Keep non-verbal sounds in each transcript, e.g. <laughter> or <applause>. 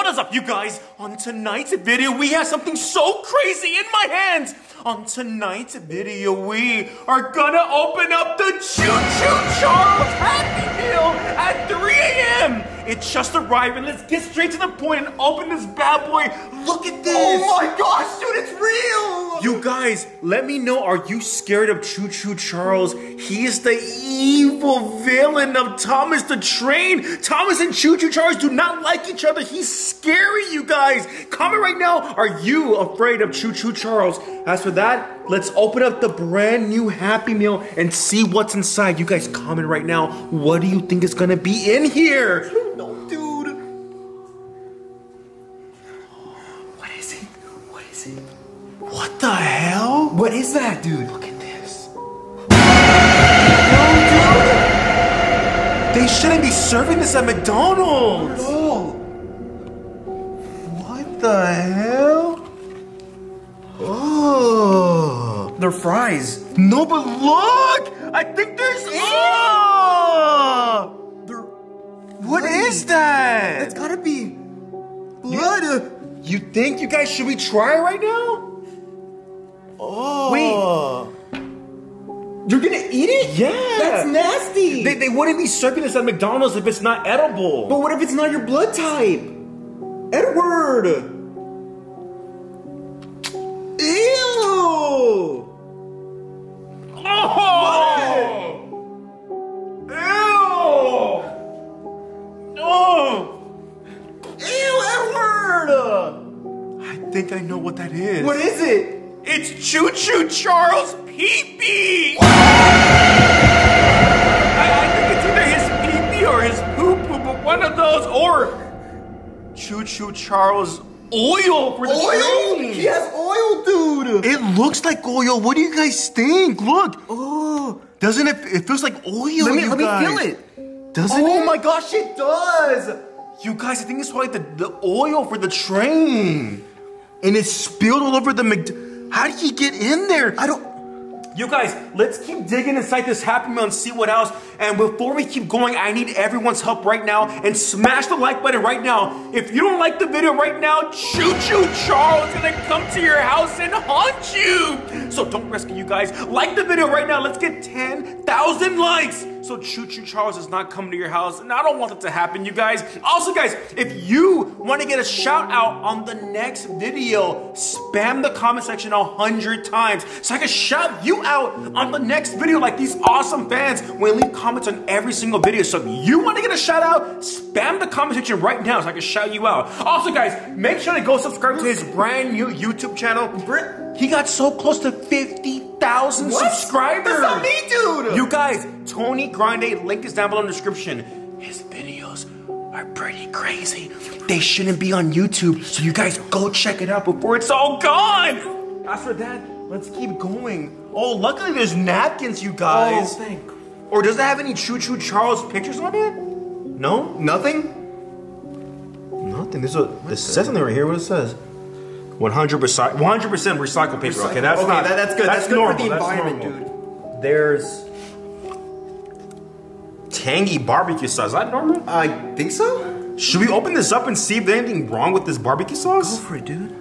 What is up, you guys? On tonight's video, we have something so crazy in my hands. On tonight's video, we are gonna open up the Choo Choo Charles Happy Meal at 3 a.m. It just arrived, and let's get straight to the point and open this bad boy. Look at this. Oh my gosh, dude, it's real! You guys, let me know, are you scared of Choo Choo Charles? He is the evil villain of Thomas the Train. Thomas and Choo Choo Charles do not like each other. He's scary, you guys. Comment right now, are you afraid of Choo Choo Charles? As for that, let's open up the brand new Happy Meal and see what's inside. You guys comment right now, what do you think is gonna be in here? No, dude. What is it? What is it? What the hell? What is that, dude? Look at this. no, dude. They shouldn't be serving this at McDonald's. Oh, What the hell? They're fries. No, but look! I think there's. Oh! Ah! They're. What is that? It's gotta be blood. You think you guys should we try right now? Oh. Wait. You're gonna eat it? Yeah. That's nasty. They, they wouldn't be serving this at McDonald's if it's not edible. but what if it's not your blood type? Edward. Think I know what that is. What is it? It's Choo Choo Charles Pee Pee! I, I think it's either his pee pee or his poo poo, but one of those, or Choo Choo Charles oil for the Oil? train. He has oil, dude. It looks like oil. What do you guys think? Look. Oh. Doesn't it? It feels like oil. Let me let me feel it. Doesn't oh it? my gosh, it does. You guys, I think it's probably the, the oil for the train. And it spilled all over the Mc. How did he get in there? I don't. You guys, let's keep digging inside this Happy Meal and see what else. And before we keep going, I need everyone's help right now. And smash the like button right now. If you don't like the video right now, Choo Choo Charles is gonna come to your house and haunt you. So don't rescue you guys. Like the video right now. Let's get 10,000 likes. So Choo Choo Charles does not come to your house. And I don't want that to happen, you guys. Also, guys, if you want to get a shout out on the next video, spam the comment section a hundred times so I can shout you out on the next video like these awesome fans when leave comments on every single video. So if you want to get a shout out, spam the comment section right now so I can shout you out. Also, guys, make sure to go subscribe to his brand new YouTube channel. Britt, he got so close to 50 Thousand subscribers. That's not me, dude. You guys, Tony Grande, link is down below in the description. His videos are pretty crazy. They shouldn't be on YouTube, so you guys go check it out before it's all gone. After that, let's keep going. Oh, luckily there's napkins, you guys. Oh, thank. Or does it have any Choo Choo Charles pictures on it? No? Nothing? Nothing. There's a, it says something right here. What it says? 100 percent 100 percent recycled paper. Okay, that's okay, not. that- that's good. That's, good normal. for the environment, dude. There's tangy barbecue sauce. Is that normal? I think so. Should we open this up and see if there's anything wrong with this barbecue sauce? Go for it, dude.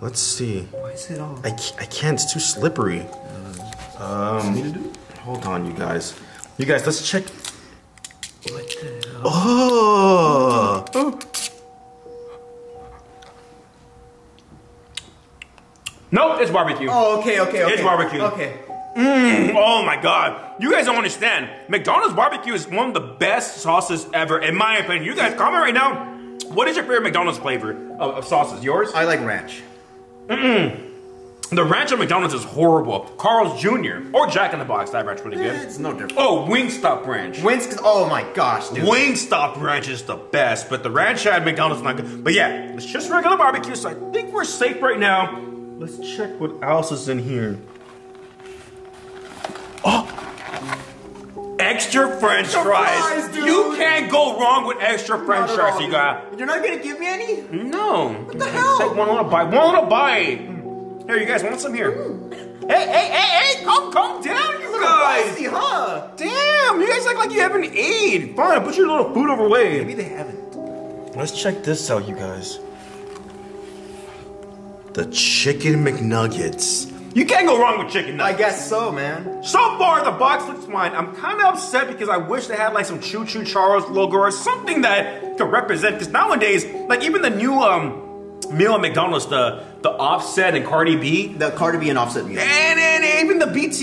Let's see. Why is it all? I, I can't. It's too slippery. Um, hold on, you guys. You guys, let's check. What the hell? Oh. Nope, it's barbecue. Oh, okay, okay, okay. It's barbecue. Okay. Mmm, Oh my god. You guys don't understand. McDonald's barbecue is one of the best sauces ever, in my opinion. You guys comment right now. What is your favorite McDonald's flavor of, of sauces? Yours? I like ranch. Mmm. the ranch at McDonald's is horrible. Carl's Jr. or Jack in the Box, that ranch pretty good. Eh, it's no different. Oh, Wingstop ranch. Wins. Oh my gosh, dude. Wingstop ranch is the best, but the ranch at McDonald's is not good. But yeah, it's just regular barbecue, so I think we're safe right now. Let's check what else is in here. Oh! Extra french fries. dude. You can't go wrong with extra french fries, you got. You're not gonna give me any? No. What the hell? Take one little bite. One little bite. Here, you guys want some here? Mm. Hey, hey, hey, hey! Calm, calm down, you guys. Spicy, huh? Damn, you guys act like you haven't ate. Fine, put your little food over way. Maybe they haven't. Let's check this out, you guys. The chicken McNuggets. You can't go wrong with chicken nuggets. I guess so, man. So far, the box looks fine. I'm kind of upset because I wish they had like some Choo Choo Charles logo or something that could represent. Because nowadays, like even the new um meal at McDonald's, the the Offset and Cardi B, The Cardi B and Offset meal. and, and even the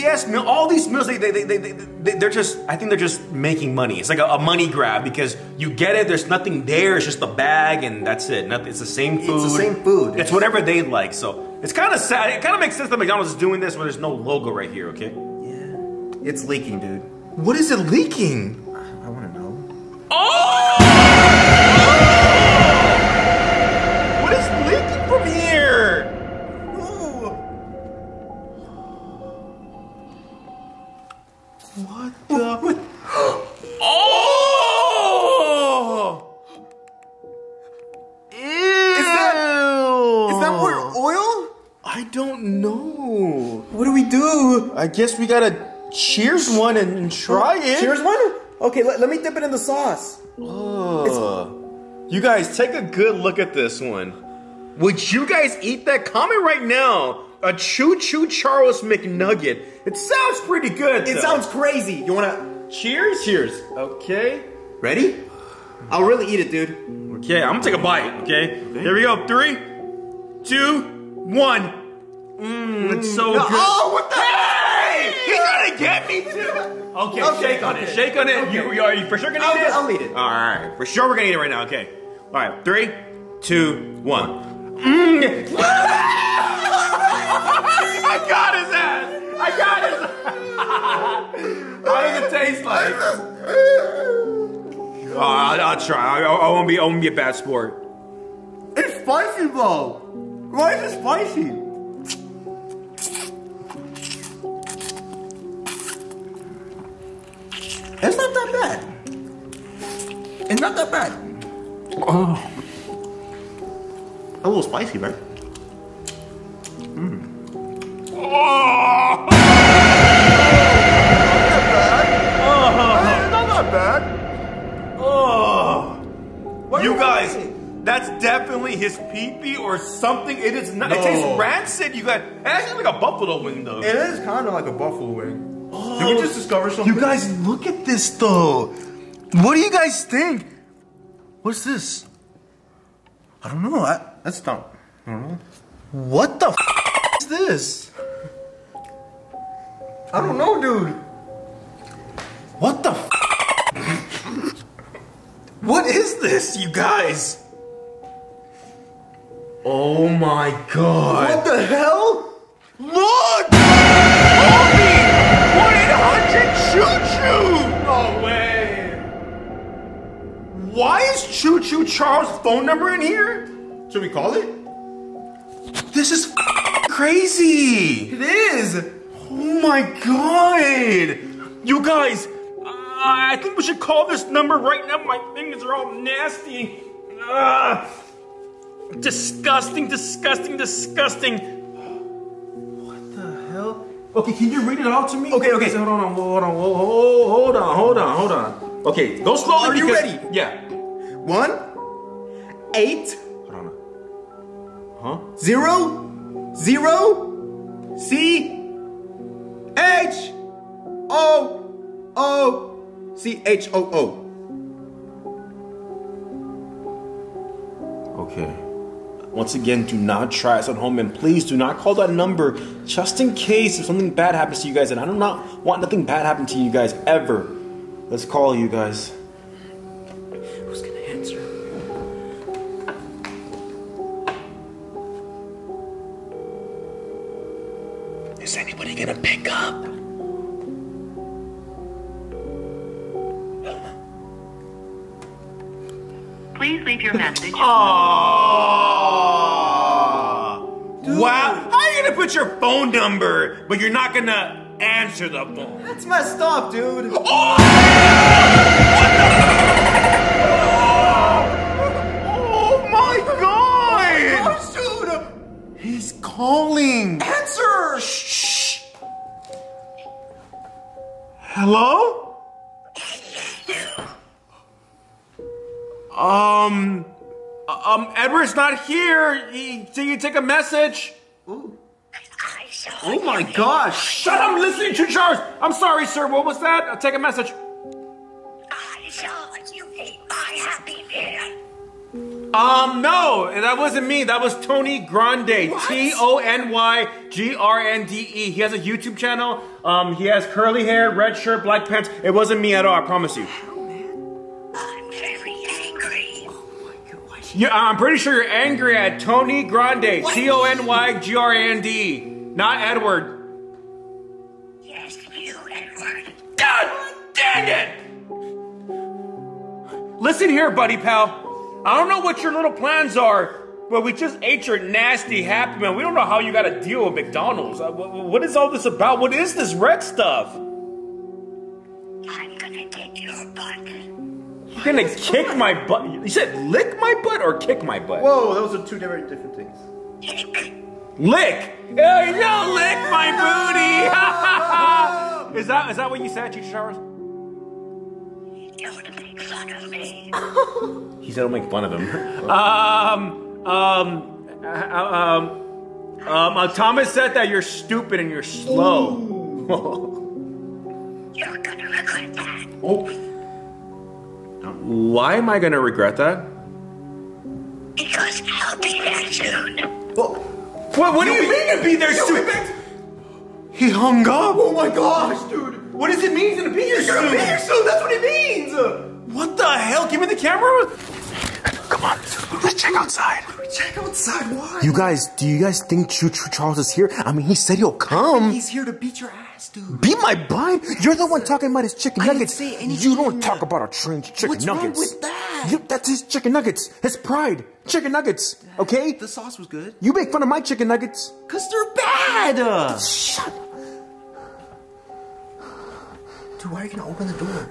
BTS meal, all these meals, they, they, they, they, they, they're just, I think they're just making money. It's like a, a money grab because you get it, there's nothing there, it's just a bag and that's it. Nothing, it's the same food. It's the same food. It's whatever they like. So it's kind of sad. It kind of makes sense that McDonald's is doing this where there's no logo right here, okay? Yeah. It's leaking, dude. What is it leaking? I want to know. Oh! I guess we gotta cheers one and try it. Cheers one? Okay, let, let me dip it in the sauce. Ugh. You guys, take a good look at this one. Would you guys eat that? Comment right now. A Choo Choo Charles McNugget. It sounds pretty good. It though. sounds crazy. You wanna Cheers. Cheers. Okay. ready? I'll really eat it, dude. Okay, I'm gonna take a bite. Okay. Here we go. Three, two, one. Mmm, it's so good. Oh, what the-! He's gonna get me too. Okay, Okay, shake on it. Shake on it. Okay. You, you- are you for sure gonna I'll- eat it? I'll eat it. All right, for sure we're gonna eat it right now. Okay. All right, three, two, one. Mm. <laughs> I got his ass. I got his. ass. <laughs> How does it taste like? Oh, I'll, I'll try. I, I won't be. I won't be a bad sport. It's spicy though. Why is it spicy? It's not that bad. It's not that bad. Oh. A little spicy, right? Oh. It's not that bad. Oh. Why You guys, laughing? that's definitely his pee-pee or something. It is not. It tastes rancid. You guys, it actually like a buffalo wing though. It is kind of like a buffalo wing. Did we just discover something? You guys, look at this though. What do you guys think? What's this? I don't know. I, that's not. I don't know. What the f- is this? I don't know, dude. What the f- What is this, you guys? Oh my god. What the hell? Is Choo Choo Charles' phone number in here? Should we call it? This is crazy! It is. Oh my god! You guys, I think we should call this number right now. My fingers are all nasty. Ugh. Disgusting, disgusting, disgusting. What the hell? Okay, can you read it out to me? Okay, okay. Hold on, hold on, hold on, hold on, hold on, hold on. Okay, go slowly. Are you ready? Yeah. One, eight, Hold on. Huh? zero, zero, C, H, O, O, C, H, O, O. Okay. Once again, do not try this at home, and please do not call that number just in case if something bad happens to you guys. And I do not want nothing bad happen to you guys ever. Let's call you guys. Please leave your message. <laughs> Aww. Wow. How are you gonna put your phone number, but you're not gonna answer the phone? That's messed up, dude. Oh my god! Oh, dude. He's calling. Answer. Shh. Hello? Um, Um, Edward's not here. He, so you take a message. Saw Oh my gosh. Shut up, I'm listening to Charles. I'm sorry, sir. What was that? I'll take a message. I saw you ate my happy meal. Um, no, that wasn't me. That was Tony Grande. What? T O N Y G R N D E. He has a YouTube channel. Um, he has curly hair, red shirt, black pants. It wasn't me at all. I promise you. Yeah, I'm pretty sure you're angry at Tony Grande. What? T O N Y G R A N D. Not Edward. Yes, you, Edward. God dang it! Listen here, buddy pal. I don't know what your little plans are, but we just ate your nasty Happy Meal. We don't know how you got to deal with McDonald's. Uh, what is all this about? What is this red stuff? I'm gonna kick your butt. You're gonna kick my butt. You said lick my butt or kick my butt? Whoa, those are two different different things. Lick! Hey, don't lick my booty! <laughs> is that is that what you said, Chicha Showers? Don't make fun of me. <laughs> He said, "Don't make fun of him." <laughs> um, um, uh, um, um. uh, Thomas said that you're stupid and you're slow. You're gonna regret that. Why am I gonna regret that? Because I'll be there soon. Whoa. What? What do you mean to be there You'll be soon? He hung up. Oh my gosh, dude. What does it mean he's gonna be here You're gonna be here soon? soon. That's what it means. What the hell? Give me the camera. Come on, let's check outside. Check outside. Why? You guys, do you guys think Choo Choo Charles is here? I mean, he said he'll come. He's here to beat your ass, dude. Beat my butt? You're the one talking about his chicken I didn't nuggets. say anything. You don't talk about our trained chicken What's wrong nuggets. with that? You- that's his chicken nuggets. His pride. Chicken nuggets. Okay? The sauce was good. You make fun of my chicken nuggets. Cause they're bad. Shut up. Dude, why are you gonna open the door?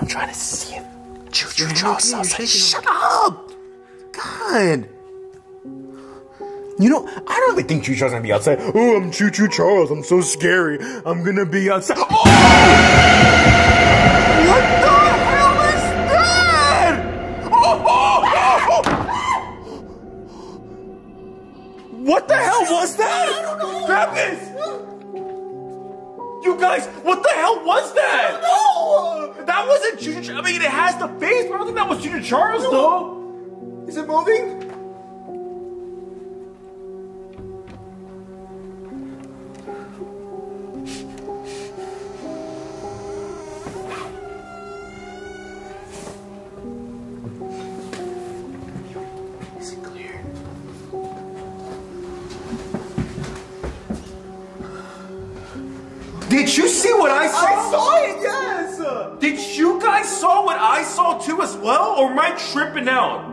I'm trying to see if Choo Choo You're Charles okay, you're outside. shaking. Shut up. God. You know, I don't even think Choo Charles gonna be outside. Oh, I'm Choo Choo Charles. I'm so scary. I'm gonna be outside. Oh! What the hell is that? Oh, oh, oh, oh. What the hell was that? I don't know. Grab this. You guys, what the hell was that? No. That wasn't Choo. I mean, it has the face, but I don't think that was Choo Charles, though. Is it moving? Did you see what I saw? I saw it. Yes. Did you guys saw what I saw too as well, or am I tripping out?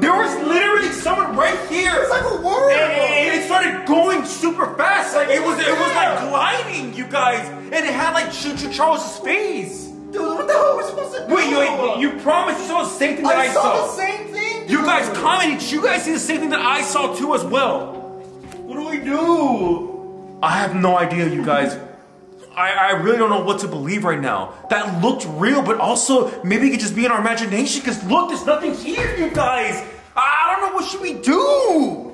there was literally someone right here. It's like a worm. And, and it started going super fast. Like it was, it was like gliding, you guys. And it had like Choo Charles's face. Dude, what the hell are we supposed to do? Wait, wait, you promised you saw the same thing that I, I saw the same thing. You guys commented. You guys see the same thing that I saw too as well? What do we do? I have no idea, you guys. I, I really don't know what to believe right now. That looked real, but also maybe it could just be in our imagination. Because look, there's nothing here, you guys. I don't know what should we do.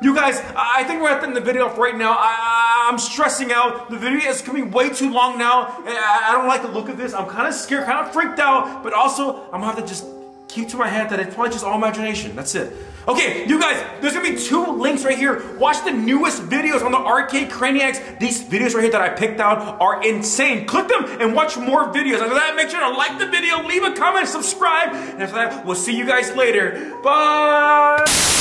You guys, I think we're at the end of the video off right now. I, I'm stressing out. The video is coming way too long now. I, I don't like the look of this. I'm kind of scared, kind of freaked out. But also, I'm gonna have to just keep to my head that it's probably just all imagination. That's it. Okay, you guys, there's gonna be two links right here. Watch the newest videos on the Arcade Craniacs. These videos right here that I picked out are insane. Click them and watch more videos. After that, make sure to like the video, leave a comment, subscribe. And after that, we'll see you guys later. Bye.